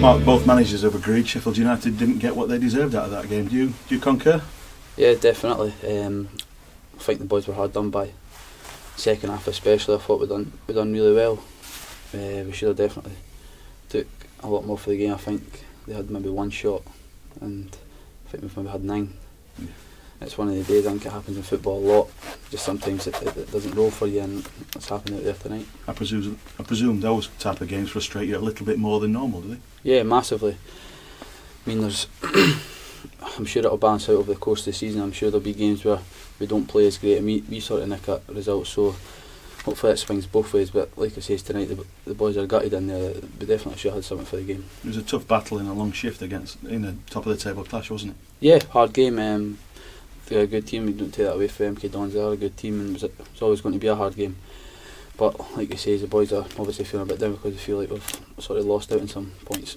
Marc, both managers have agreed Sheffield United didn't get what they deserved out of that game. Do you do you concur? Yeah, definitely. Um, I think the boys were hard done by. Second half especially, I thought we done we done really well. Uh, we should have definitely took a lot more for the game. I think they had maybe one shot, and I think we've maybe had nine. Yeah. It's one of the days. I think it happens in football a lot. Just sometimes it, it, it doesn't roll for you, and it's happened out there tonight. I presume I presume those type of games frustrate you a little bit more than normal, do they? Yeah, massively. I mean, there's. I'm sure it'll balance out over the course of the season. I'm sure there'll be games where we don't play as great and we, we sort of nick at results. So hopefully it swings both ways. But like I says tonight, the, the boys are gutted in there. We definitely should have had something for the game. It was a tough battle in a long shift against in a top of the table clash, wasn't it? Yeah, hard game. Um, they're a good team. We don't take that away from MK Dons. They are a good team, and it's always going to be a hard game. But like you say, the boys are obviously feeling a bit down because they feel like we've sort of lost out in some points.